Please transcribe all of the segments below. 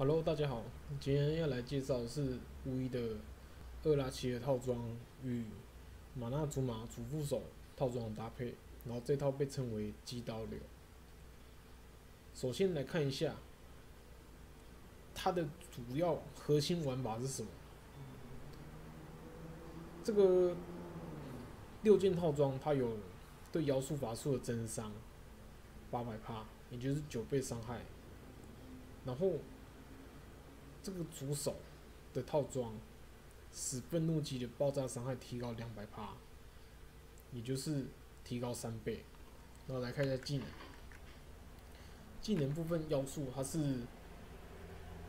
Hello，大家好，今天要来介绍的是巫医的厄拉奇的套装与马纳祖玛主副手套装的搭配，然后这套被称为击刀流。首先来看一下它的主要核心玩法是什么。这个六件套装它有对妖术法术的增伤八百帕，也就是九倍伤害，然后。这个主手的套装使愤怒级的爆炸伤害提高两百帕，也就是提高三倍。然后来看一下技能，技能部分要素它是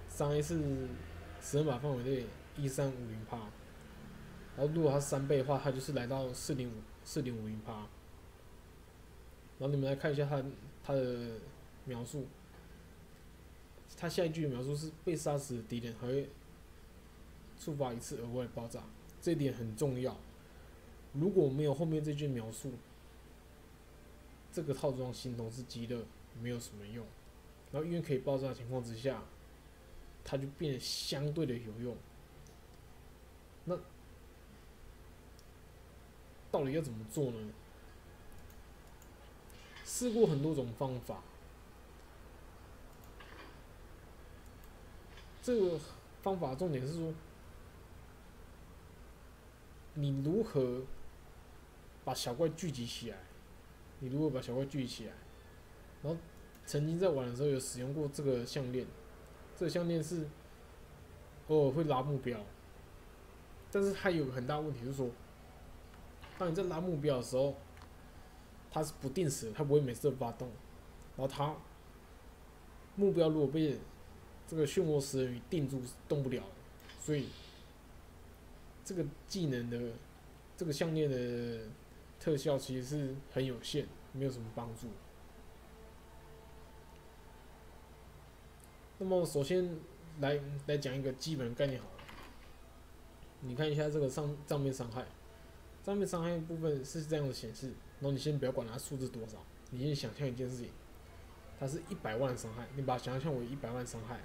伤害是十二码范围内一三五零帕，然后如果它三倍的话，它就是来到四零五四零五零帕。然后你们来看一下它它的描述。他下一句描述是被杀死的敌人还会触发一次额外爆炸，这点很重要。如果没有后面这句描述，这个套装形同是极乐，没有什么用。然后因为可以爆炸情况之下，它就变得相对的有用。那到底要怎么做呢？试过很多种方法。这个方法重点是说，你如何把小怪聚集起来？你如何把小怪聚集起来？然后曾经在玩的时候有使用过这个项链，这个项链是偶尔会拉目标，但是它有个很大问题，就是说，当你在拉目标的时候，它是不定时，它不会每次都发动，然后它目标如果被这个漩涡食人鱼定住动不了，所以这个技能的这个项链的特效其实是很有限，没有什么帮助。那么首先来来讲一个基本概念好了，你看一下这个上账面伤害，账面伤害部分是这样的显示，然后你先不要管它数字多少，你先想象一件事情，它是一百万伤害，你把它想象为一百万伤害。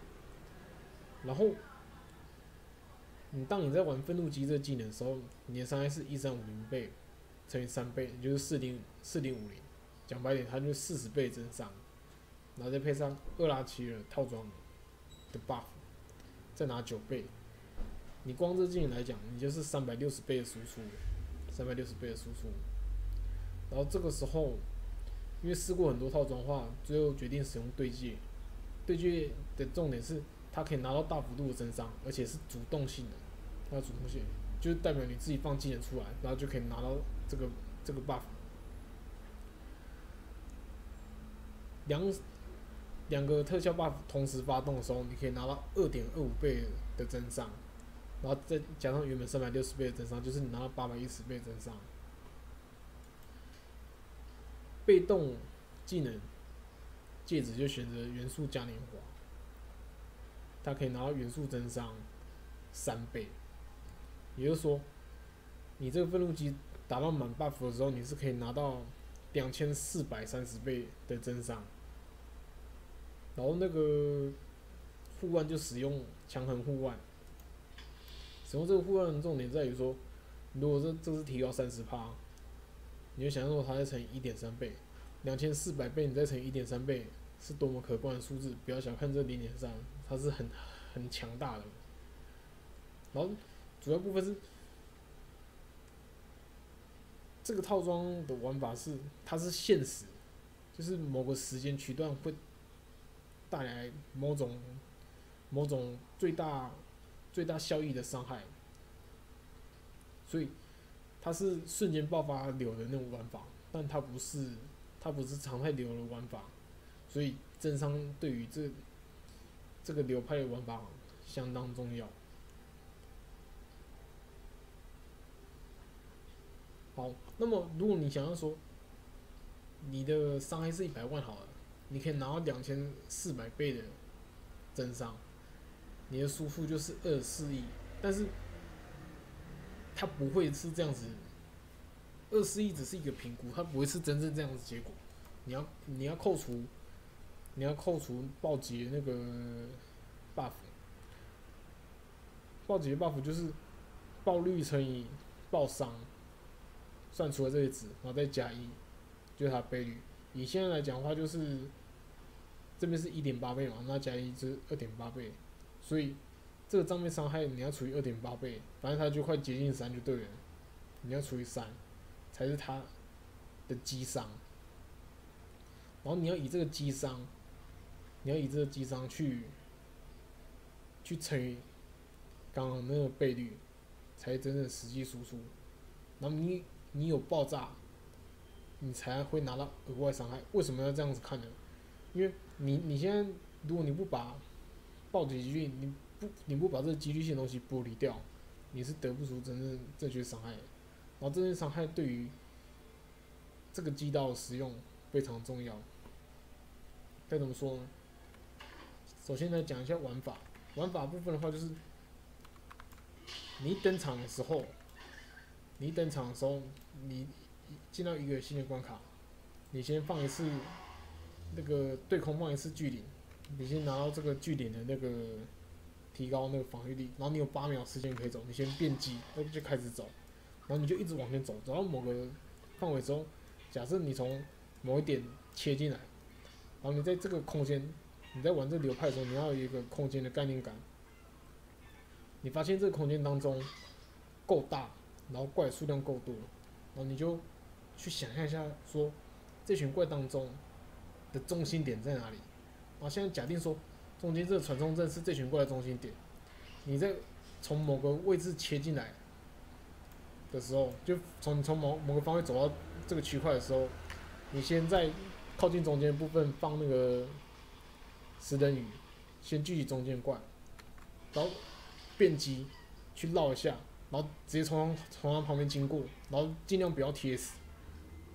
然后，你当你在玩愤怒机这个技能的时候，你的伤害是一三五零倍乘以三倍，就是四零四零五零。讲白点，它就四十倍增伤，然后再配上厄拉奇尔套装的 buff，再拿九倍，你光这技能来讲，你就是三百六十倍的输出，三百六十倍的输出。然后这个时候，因为试过很多套装的话，最后决定使用对戒。对戒的重点是。它可以拿到大幅度的增伤，而且是主动性的。它主动性就是代表你自己放技能出来，然后就可以拿到这个这个 buff。两两个特效 buff 同时发动的时候，你可以拿到二点二五倍的增伤，然后再加上原本三百六十倍的增伤，就是你拿到八百一十倍增伤。被动技能戒指就选择元素嘉年华。它可以拿到元素增伤三倍，也就是说，你这个愤怒机打到满 buff 的时候，你是可以拿到两千四百三十倍的增伤。然后那个护腕就使用强横护腕，使用这个护腕的重点在于说，如果这这是提高三十趴，你就想象说它再乘以一点三倍，两千四百倍你再乘以一点三倍。是多么可观的数字！不要小看这零点三，它是很很强大的。然后主要部分是这个套装的玩法是，它是现实，就是某个时间区段会带来某种某种最大最大效益的伤害，所以它是瞬间爆发流的那种玩法，但它不是它不是常态流的玩法。所以正商对于这这个流派的玩法相当重要。好，那么如果你想要说你的伤害是一百万好了，你可以拿到两千四百倍的增伤，你的输出就是二四亿，但是它不会是这样子，二四亿只是一个评估，它不会是真正这样子结果。你要你要扣除。你要扣除暴击那个 buff，暴击的 buff 就是爆率乘以爆伤，算出了这些值，然后再加一，就是它倍率。以现在来讲的话，就是这边是一点八倍嘛，那加一就是二点八倍，所以这个账面伤害你要除以二点八倍，反正它就快接近三就对了，你要除以三才是它的击伤，然后你要以这个击伤，你要以这个击伤去去乘以刚刚那个倍率，才真正实际输出，然后你你有爆炸。你才会拿到额外伤害。为什么要这样子看呢？因为你你现在如果你不把暴击几率，你不你不把这几率性东西剥离掉，你是得不出真正正确伤害。然后这些伤害对于这个击刀的使用非常重要。该怎么说呢？首先来讲一下玩法。玩法部分的话，就是你登场的时候，你登场的时候，你。进到一个新的关卡，你先放一次那个对空放一次巨灵，你先拿到这个巨灵的那个提高那个防御力，然后你有八秒时间可以走，你先变机，那就开始走，然后你就一直往前走，走到某个范围之后，假设你从某一点切进来，然后你在这个空间，你在玩这流派的时候，你要有一个空间的概念感，你发现这个空间当中够大，然后怪数量够多，然后你就。去想象一下，说这群怪当中的中心点在哪里？然后现在假定说，中间这个传送阵是这群怪的中心点。你在从某个位置切进来的时候，就从从某某个方位走到这个区块的时候，你先在靠近中间部分放那个石灯鱼，先聚集中间怪，然后变机去绕一下，然后直接从从它旁边经过，然后尽量不要贴死。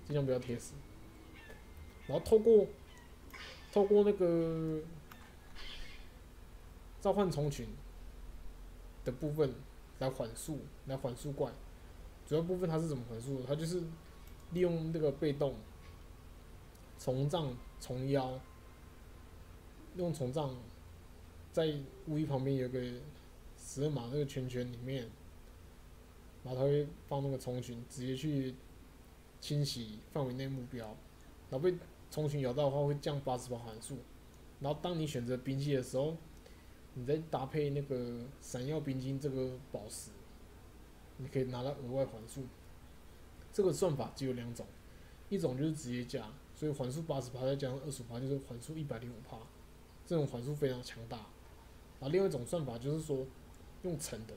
尽量不要贴死，然后透过透过那个召唤虫群的部分来缓速，来缓速怪。主要部分它是怎么缓速的？它就是利用那个被动虫杖、虫妖，用虫杖在乌衣旁边有个十二码那个圈圈里面，然后它会放那个虫群，直接去。清洗范围内目标，然后被虫群咬到的话会降八十八函数，然后当你选择兵器的时候，你再搭配那个闪耀冰晶这个宝石，你可以拿到额外环数。这个算法只有两种，一种就是直接加，所以环数八十趴再加上二十趴就是环数一百零五趴，这种环数非常强大。然后另外一种算法就是说用乘的，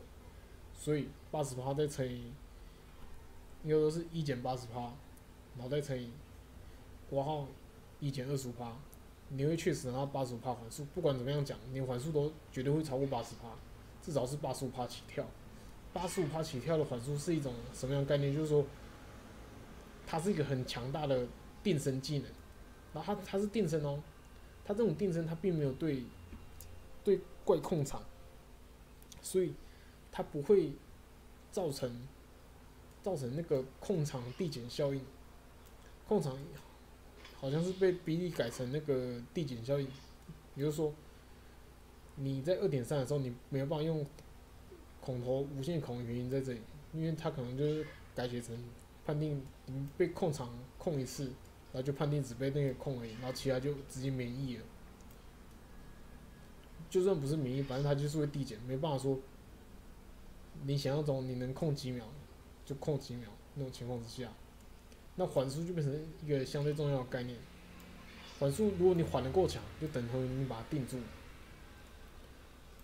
所以八十趴再乘以。应该都是一减八十趴，然后再乘以括号一减二十五趴，你会确实拿到八十五趴环数。不管怎么样讲，你环数都绝对会超过八十趴，至少是八十五趴起跳。八十五趴起跳的环数是一种什么样的概念？就是说，它是一个很强大的定身技能。然后它它是定身哦，它这种定身它并没有对对怪控场，所以它不会造成。造成那个控场递减效应，控场好像是被比例改成那个递减效应，也就是说，你在二点三的时候，你没有办法用孔头无限孔的原因在这里，因为它可能就是改写成判定你被控场控一次，然后就判定只被那个控而已，然后其他就直接免疫了。就算不是免疫，反正它就是会递减，没办法说你想象中你能控几秒。就控几秒那种情况之下，那缓速就变成一个相对重要的概念。缓速如果你缓的够强，就等同于你把它定住。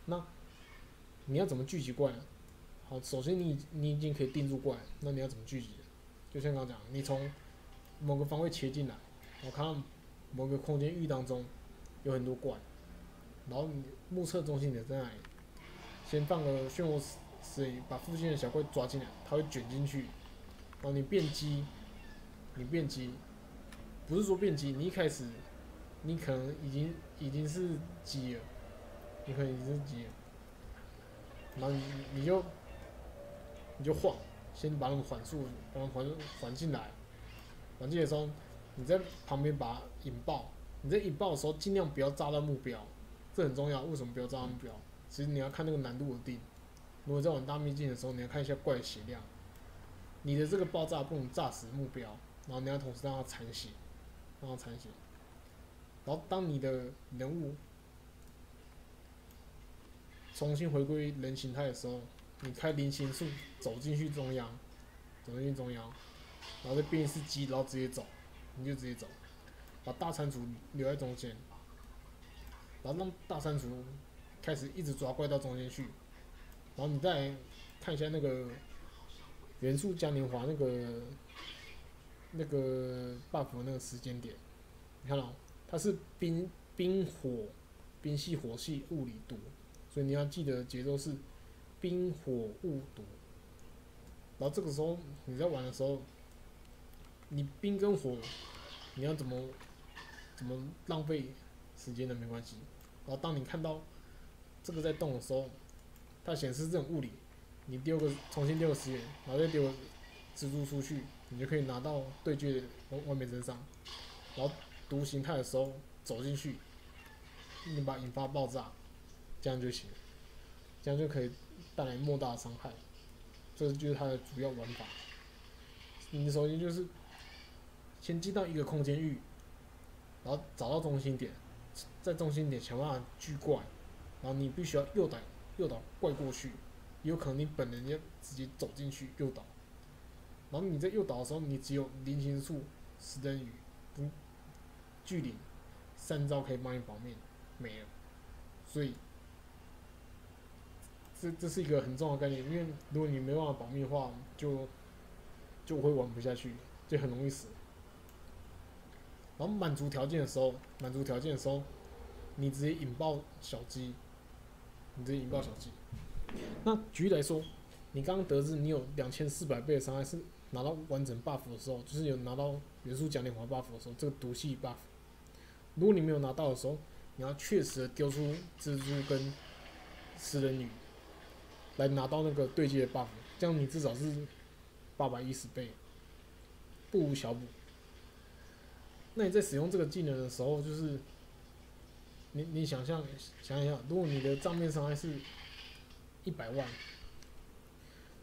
那你要怎么聚集怪？好，首先你你已经可以定住怪，那你要怎么聚集？就像刚刚讲，你从某个方位切进来，我看到某个空间域当中有很多怪，然后你目测中心点在哪里？先放个漩涡。水把附近的小怪抓进来，它会卷进去，然后你变机，你变机，不是说变机，你一开始你可能已经已经是机了，你可能已经是机了，然后你你就你就晃，先把那个缓速把它缓缓进来，缓进来的时候，你在旁边把它引爆，你在引爆的时候尽量不要炸到目标，这很重要。为什么不要炸到目标？其实你要看那个难度的定。如果在玩大秘境的时候，你要看一下怪血量。你的这个爆炸不能炸死目标，然后你要同时让它残血，让它残血。然后当你的人物重新回归人形态的时候，你开菱形术走进去中央，走进去中央，然后再变一次鸡，然后直接走，你就直接走，把大蟾蜍留在中间，然后让大蟾蜍开始一直抓怪到中间去，然后你再看一下那个元素嘉年华那个那个 buff 那个时间点，你看到它是冰冰火冰系火系物理毒，所以你要记得节奏是。冰火雾毒，然后这个时候你在玩的时候，你冰跟火，你要怎么怎么浪费时间的没关系。然后当你看到这个在动的时候，它显示这种物理，你丢个重新丢个十元，然后再丢蜘蛛出去，你就可以拿到对决外外面身上。然后毒形态的时候走进去，你把引发爆炸，这样就行，这样就可以。带来莫大的伤害，这就是它的主要玩法。你首先就是先进到一个空间域，然后找到中心点，在中心点想办法聚怪，然后你必须要诱导诱导怪过去，有可能你本人要直接走进去诱导，然后你在诱导的时候，你只有菱形术、石灯雨、不距离三招可以帮你保命，没了，所以。这这是一个很重要的概念，因为如果你没办法保密的话，就就会玩不下去，就很容易死。然后满足条件的时候，满足条件的时候，你直接引爆小鸡，你直接引爆小鸡。那举例来说，你刚刚得知你有两千四百倍的伤害是拿到完整 buff 的时候，就是有拿到元素奖励环 buff 的时候，这个毒系 buff。如果你没有拿到的时候，你要确实丢出蜘蛛跟食人鱼。来拿到那个对接的 buff，这样你至少是八百一十倍，不无小补。那你在使用这个技能的时候，就是你你想象想一想，如果你的账面伤害是一百万，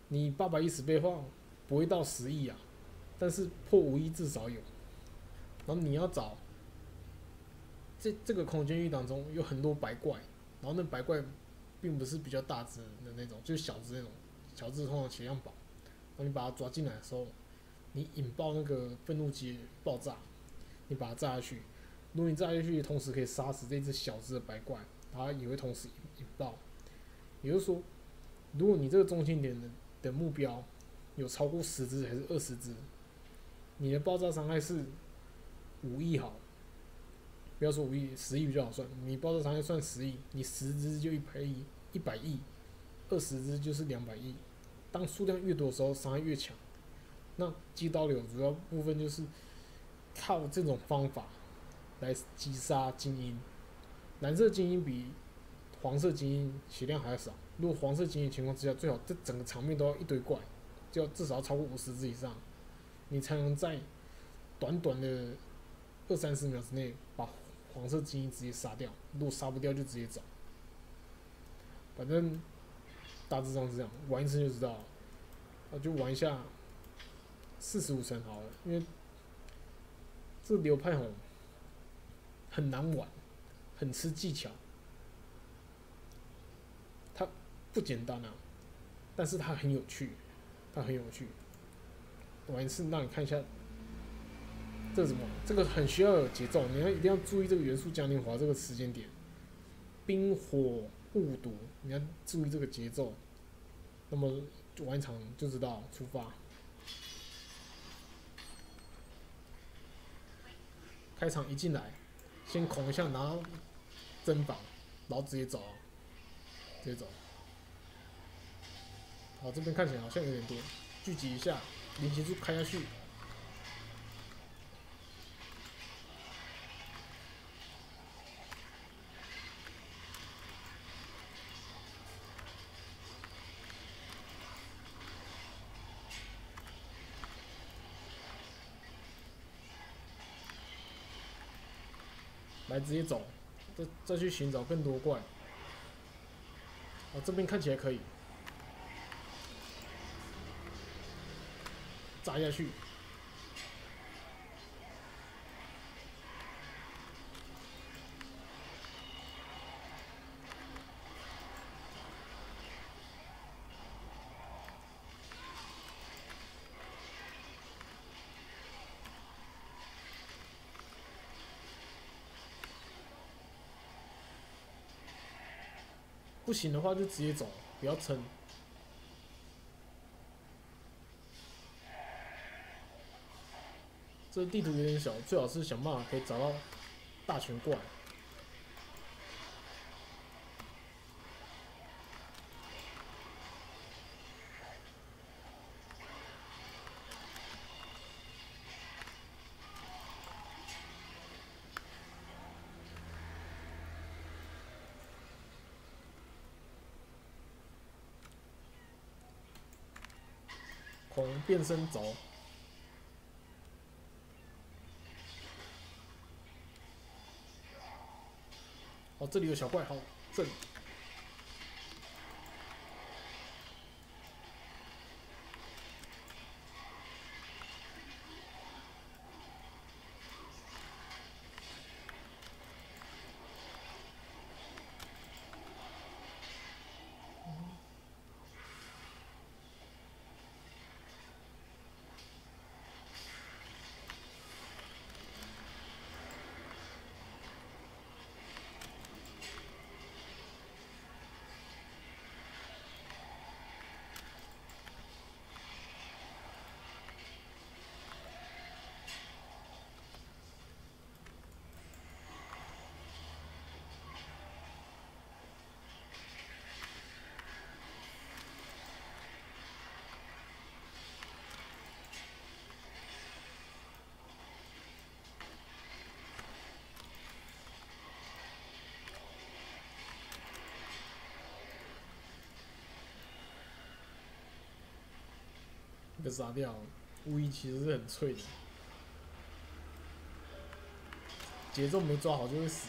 你八百一十倍的话不会到十亿啊，但是破五亿至少有。然后你要找这这个空间域当中有很多白怪，然后那白怪。并不是比较大只的那种，就是小只那种，小只通常血量宝。然后你把它抓进来的时候，你引爆那个愤怒机爆炸，你把它炸下去。如果你炸下去，同时可以杀死这只小只的白怪，它也会同时引爆。也就是说，如果你这个中心点的的目标有超过十只还是二十只，你的爆炸伤害是五亿好。不要说五亿，十亿比较好算。你爆炸伤害算十亿，你十只就一百亿，一百亿，二十只就是两百亿。当数量越多的时候，伤害越强。那击刀流主要部分就是靠这种方法来击杀精英。蓝色精英比黄色精英血量还要少。如果黄色精英情况之下，最好这整个场面都要一堆怪，就要至少超过五十只以上，你才能在短短的二三十秒之内把。黄色精英直接杀掉，如果杀不掉就直接走。反正大致上是这样，玩一次就知道。啊，就玩一下四十五层好了，因为这流派哦很难玩，很吃技巧，它不简单啊，但是它很有趣，它很有趣。玩一次让你看一下。这什么？这个很需要有节奏，你要一定要注意这个元素嘉年华这个时间点，冰火雾毒，你要注意这个节奏。那么玩一场就知道，出发。开场一进来，先孔一下，拿针法，然后直接走，直接走。好，这边看起来好像有点多，聚集一下，连结束开下去。直接走，再再去寻找更多怪。哦，这边看起来可以，砸下去。不行的话就直接走，不要撑。这地图有点小，最好是想办法可以找到大群怪。恐龙变身走。哦，这里有小怪，好，这杀掉，巫医其实是很脆的，节奏没抓好就会死。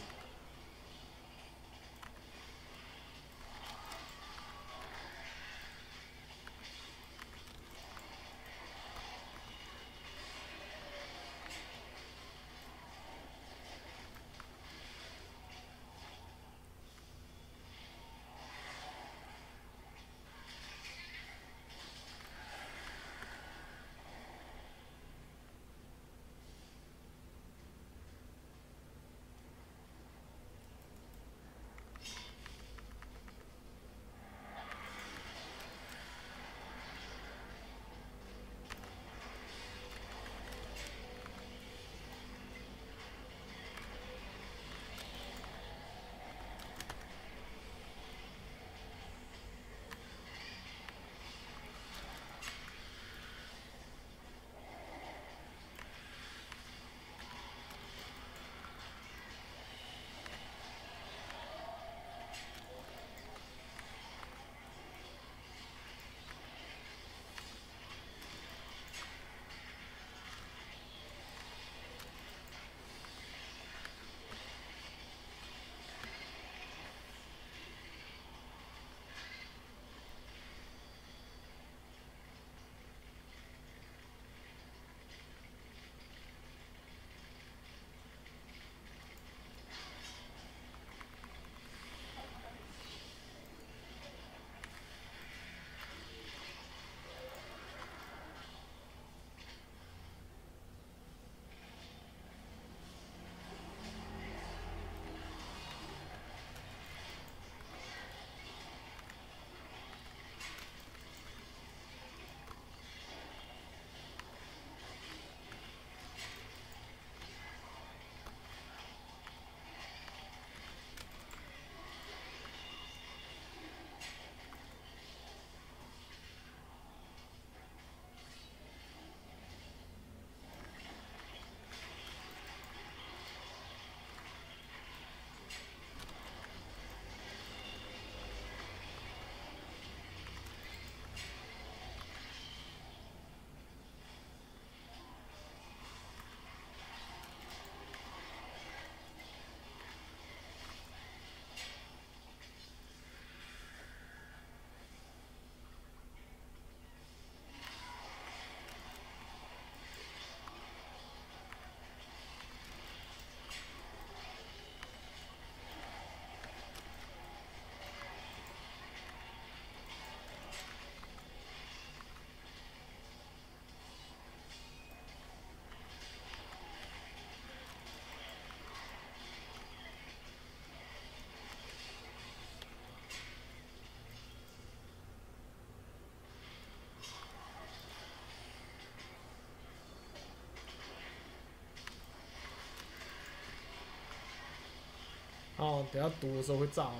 哦，等下毒的时候会炸哦，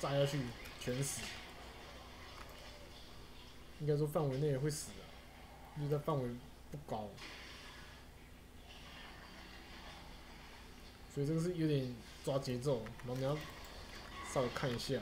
炸下去全死。应该说范围内也会死啊，就在范围不高，所以这个是有点抓节奏，然后你要稍微看一下。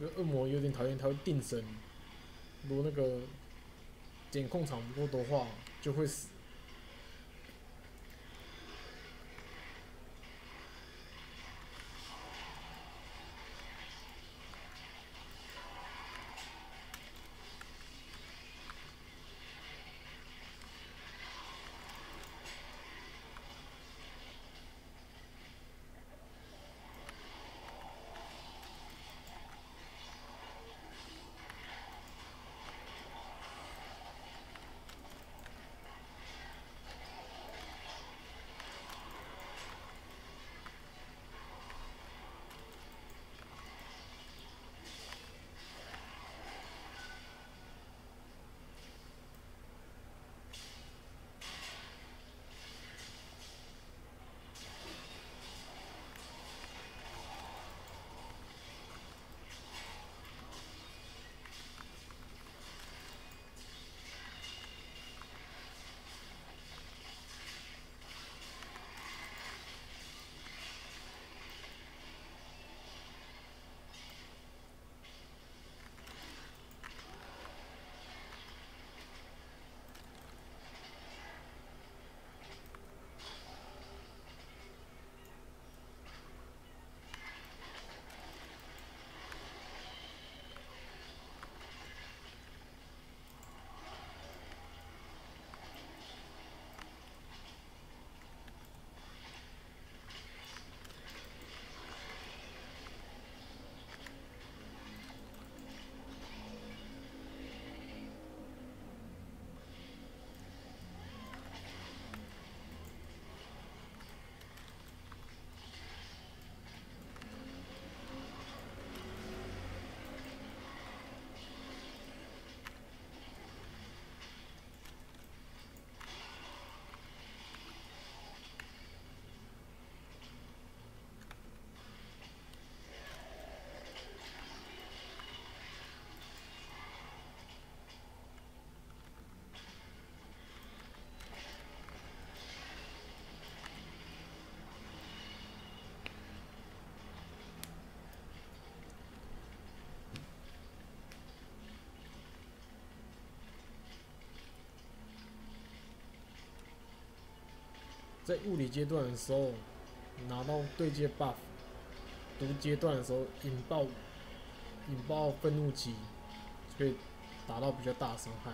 这个恶魔有点讨厌，他会定身。如果那个监控场不够的话，就会死。在物理阶段的时候拿到对接 buff，毒阶段的时候引爆引爆愤怒机，可以达到比较大的伤害。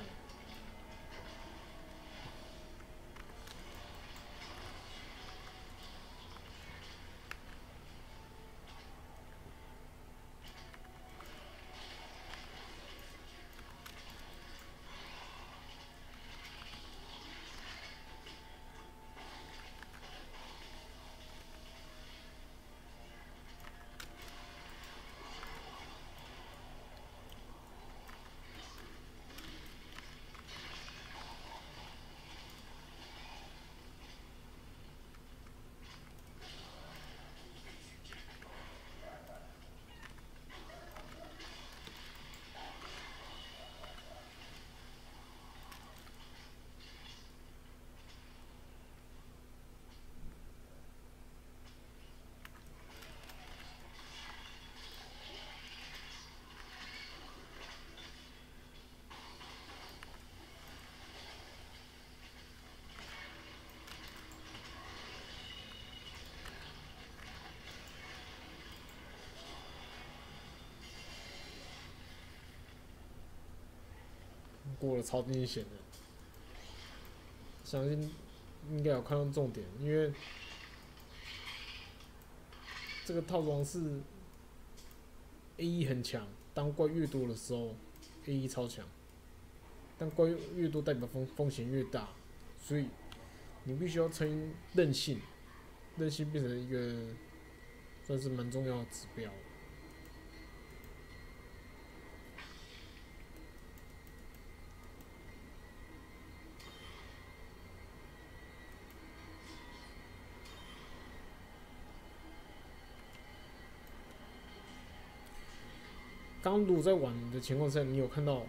过了超惊险的，相信应该有看到重点，因为这个套装是 A E 很强，当怪越多的时候，A E 超强，但怪越多代表风风险越大，所以你必须要撑韧性，韧性变成一个算是蛮重要的指标。刚如果在玩的情况下，你有看到，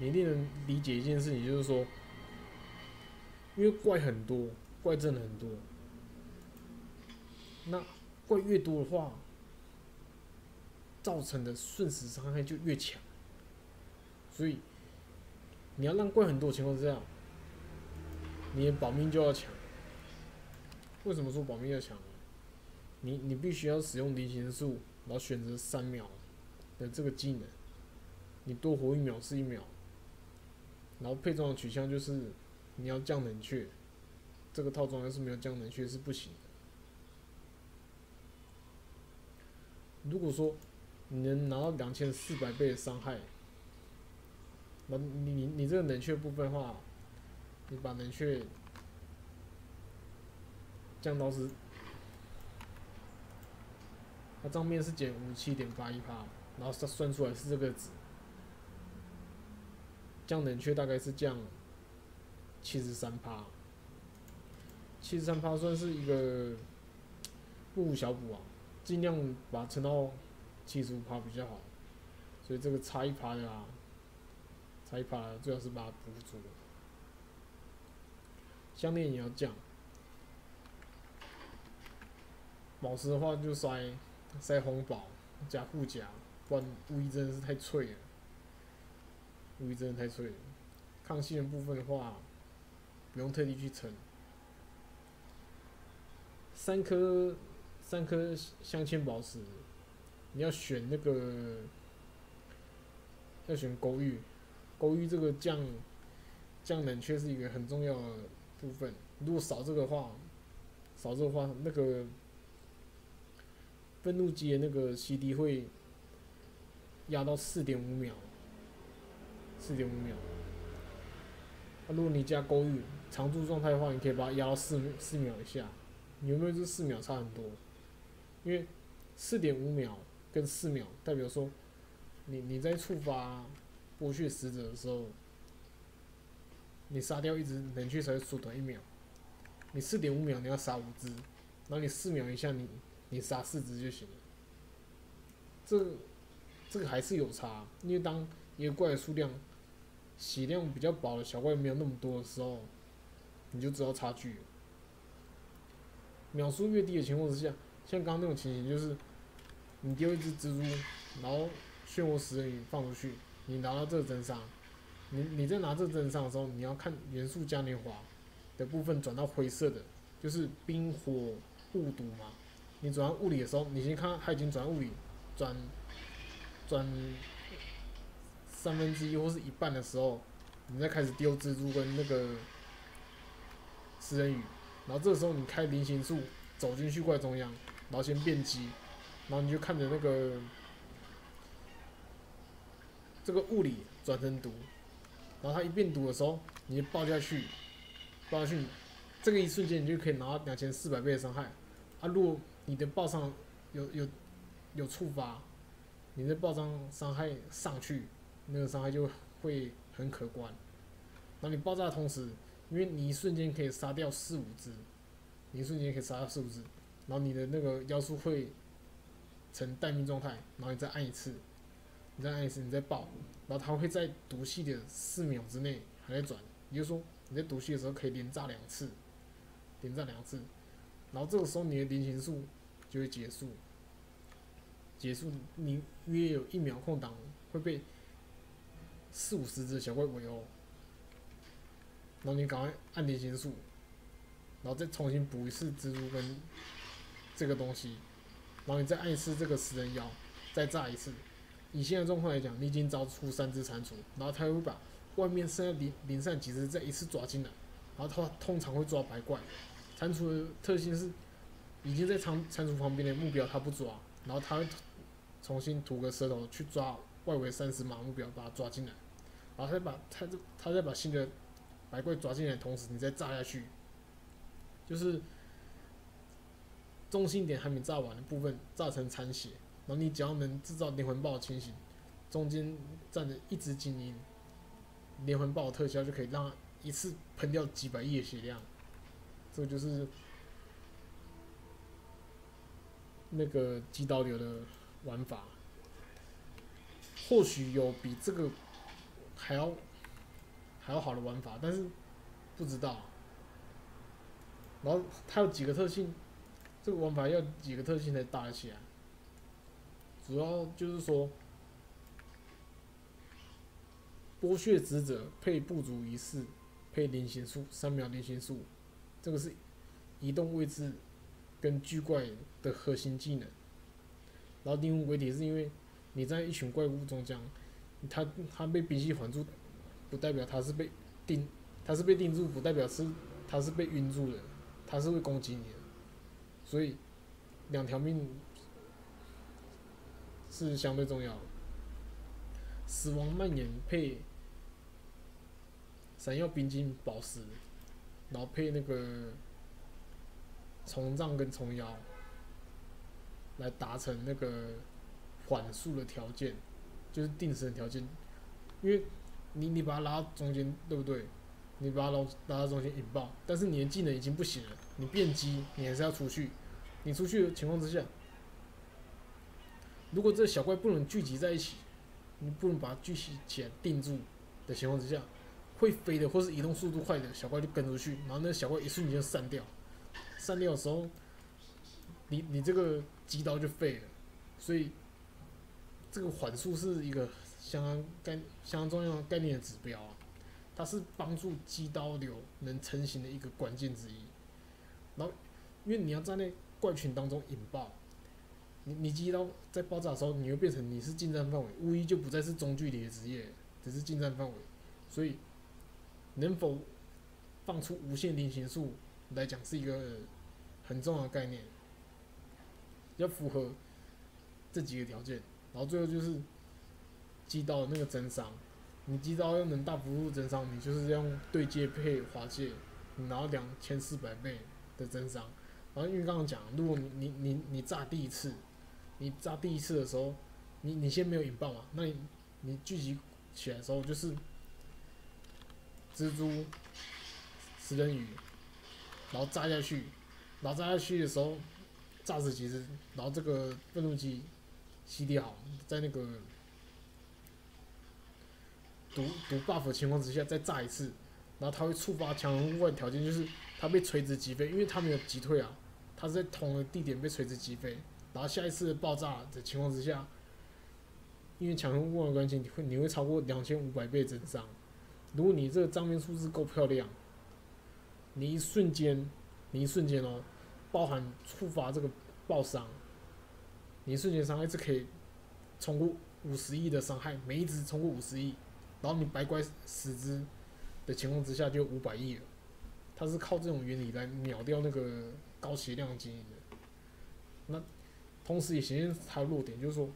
你一定能理解一件事情，就是说，因为怪很多，怪真的很多，那怪越多的话，造成的瞬时伤害就越强，所以你要让怪很多的情况下，你的保命就要强。为什么说保命要强？你你必须要使用离形术，然后选择三秒。的这个技能，你多活一秒是一秒，然后配装的取向就是你要降冷却，这个套装要是没有降冷却是不行的。如果说你能拿到两千四百倍的伤害，那你你你这个冷却部分的话，你把冷却降到是，它账面是减五七点八一帕。然后算算出来是这个值，降冷却大概是降七十三趴，七十三趴算是一个不小补啊，尽量把它撑到七十五趴比较好，所以这个差一趴的啊，差一趴最好是把它补足。项链也要降，宝石的话就塞塞红宝加护甲。不然无疑真的是太脆了，无疑真的太脆了。抗性的部分的话，不用特地去称。三颗三颗镶嵌宝石，你要选那个，要选勾玉，勾玉这个降降冷却是一个很重要的部分。如果少这个话，少这个话，那个愤怒机的那个 CD 会。压到四点五秒，四点五秒。那如果你加勾玉常驻状态的话，你可以把它压到四四秒以下。有没有这四秒差很多？因为四点五秒跟四秒代表说，你你在触发剥削使者的时候，你杀掉一只冷却才会缩短一秒。你四点五秒你要杀五只，然后你四秒以下你你杀四只就行了。这。这个还是有差，因为当一个怪的数量血量比较薄的小怪没有那么多的时候，你就知道差距。秒数越低的情况之下，像刚刚那种情形，就是你丢一只蜘蛛，然后漩涡食人鱼放出去，你拿到这个真伤，你你在拿这个真伤的时候，你要看元素嘉年华的部分转到灰色的，就是冰火雾毒嘛。你转换物理的时候，你先看它已经转物理，转转三分之一或是一半的时候，你再开始丢蜘蛛跟那个食人鱼，然后这时候你开菱形术走进去怪中央，然后先变机，然后你就看着那个这个物理转成毒，然后它一变毒的时候，你就爆下去，爆下去，这个一瞬间你就可以拿到两千四百倍的伤害。啊，如果你的爆伤有有有触发，你的爆伤伤害上去，那个伤害就会很可观。然后你爆炸的同时，因为你一瞬间可以杀掉四五只，你一瞬间可以杀掉四五只，然后你的那个妖术会成待命状态，然后你再按一次，你再按一次，你再爆，然后它会在毒气的四秒之内还在转，也就是说你在毒气的时候可以连炸两次，连炸两次，然后这个时候你的菱形术就会结束，结束你约有一秒空档会被四五十只小怪围殴，然后你赶快按菱形术，然后再重新补一次蜘蛛跟这个东西，然后你再按一次这个食人妖，再炸一次。以现在状况来讲，你已经招出三只蟾蜍，然后它会把外面剩下零零散几只再一次抓进来，然后它通常会抓白怪。蟾蜍的特性是。已经在蟾蟾蜍旁边的目标，他不抓，然后他重新吐个舌头去抓外围三十码目标，把它抓进来，然后再把他这他再把新的白怪抓进来同时，你再炸下去，就是中心点还没炸完的部分炸成残血，然后你只要能制造连环爆清醒，中间站着一只精英，连环爆特效就可以让一次喷掉几百亿的血量，这个就是。那个击刀流的玩法，或许有比这个还要还要好的玩法，但是不知道。然后它有几个特性，这个玩法要几个特性才打得起来。主要就是说，剥削职责配不足一式配菱形术三秒菱形术，这个是移动位置。跟巨怪的核心技能，然后定物鬼体是因为你在一群怪物中将，他他被兵器环住，不代表他是被定，他是被定住，不代表是他是被晕住的，他是会攻击你的，所以两条命是相对重要的。死亡蔓延配闪耀冰晶宝石，然后配那个。重杖跟重腰，来达成那个缓速的条件，就是定时的条件。因为你你把它拉到中间，对不对？你把它拉拉到中间引爆，但是你的技能已经不行了，你变机，你还是要出去。你出去的情况之下，如果这小怪不能聚集在一起，你不能把它聚集起来定住的情况之下，会飞的或是移动速度快的小怪就跟出去，然后那小怪一瞬间就散掉。散掉的时候，你你这个击刀就废了，所以这个缓速是一个相当概相当重要的概念的指标啊，它是帮助击刀流能成型的一个关键之一。然后，因为你要在那怪群当中引爆，你你击刀在爆炸的时候，你会变成你是近战范围，无疑就不再是中距离的职业，只是近战范围，所以能否放出无限菱形术？来讲是一个很重要的概念，要符合这几个条件，然后最后就是击刀那个增伤，你击刀要能大幅度增伤，你就是用对接配滑界，你拿两千四百倍的增伤。然后因为刚刚讲，如果你你你你炸第一次，你炸第一次的时候，你你先没有引爆嘛，那你你聚集起来的时候就是蜘蛛、食人鱼。然后炸下去，然后炸下去的时候，炸死几只，然后这个愤怒机洗涤好，在那个毒毒 buff 的情况之下再炸一次，然后它会触发强人物条件，就是它被垂直击飞，因为它没有击退啊，它是在同一个地点被垂直击飞，然后下一次爆炸的情况之下，因为强人物的关系，你会你会超过两千五百倍增伤，如果你这个账面数字够漂亮。你一瞬间你一瞬间哦，包含触发这个爆伤，你瞬间伤害是可以冲过五十亿的伤害，每一只冲过五十亿，然后你白怪十只的情况之下就五百亿了。它是靠这种原理来秒掉那个高血量精英的。那同时也显现它的弱点，就是说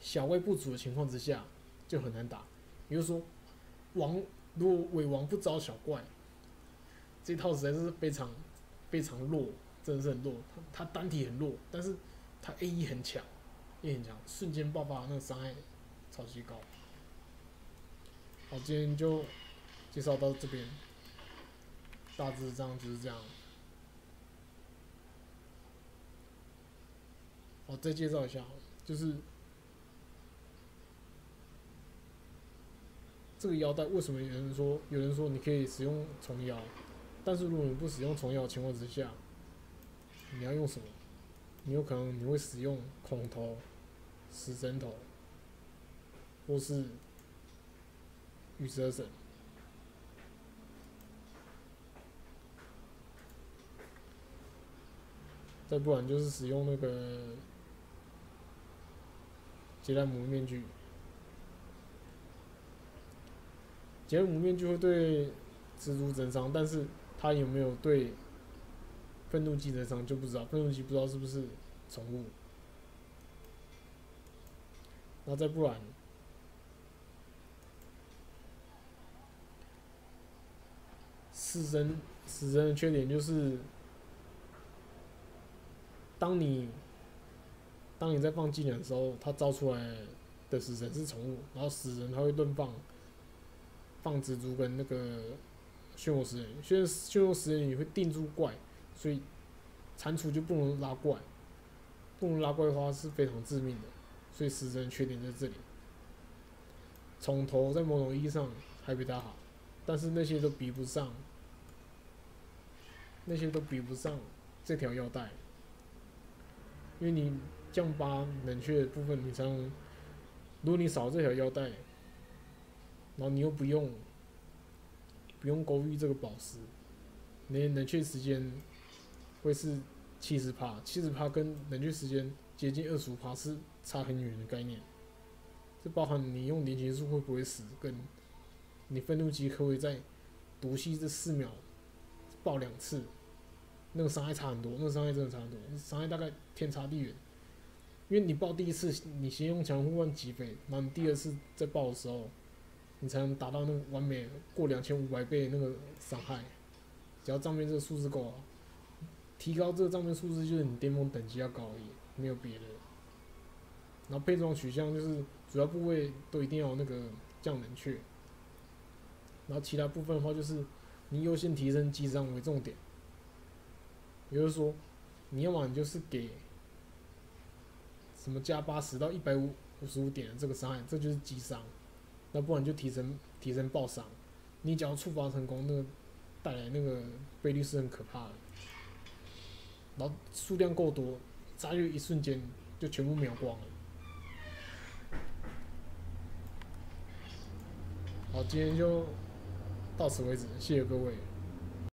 小位不足的情况之下就很难打。也就是说，王如果伪王不招小怪，这套实在是非常非常弱，真的是很弱。他他单体很弱，但是他 A E 很强，也很强，瞬间爆发那个伤害超级高。好，今天就介绍到这边。大致上就是这样。我再介绍一下，就是这个腰带为什么有人说有人说你可以使用重腰，但是如果你不使用虫药的情况之下，你要用什么？你有可能你会使用孔头、死神头，或是羽蛇神。再不然就是使用那个杰莱姆面具，杰莱姆面具会对蜘蛛增伤，但是他有没有对愤怒机增伤就不知道，愤怒机不知道是不是宠物。那再不然，死神死神的缺点就是。当你当你在放技能的时候，他招出来的死神是宠物，然后死神他会乱放放蜘蛛跟那个漩涡食人，漩漩涡食人也会定住怪，所以蟾蜍就不能拉怪，不能拉怪的话是非常致命的，所以死神缺点在这里。从头在某种意义上还比他好，但是那些都比不上，那些都比不上这条腰带。因为你降八冷却的部分，你才能，如果你少这条腰带，然后你又不用，用勾玉这个宝石，你冷却时间会是七十帕，七十帕跟冷却时间接近二十五帕是差很远的概念。这包含你用连结术会不会死，跟你愤怒机可不可以在毒吸这四秒爆两次。那个伤害差很多，那个伤害真的差很多，伤害大概天差地远。因为你爆第一次，你先用强护换击飞，然后你第二次再爆的时候，你才能达到那个完美过两千五百倍那个伤害。只要账面这个数字够，提高这个账面数字就是你巅峰等级要高而已，没有别的。然后配装取向就是主要部位都一定要那个降冷却，然后其他部分的话就是你优先提升击伤为重点。也就是说，你要么你就是给什么加八十到一百五五十五点的这个伤害，这就是击伤；要不然就提升提升爆伤。你只要触发成功，那个带来那个倍率是很可怕的。然后数量够多，炸就一瞬间就全部秒光了。好，今天就到此为止，谢谢各位。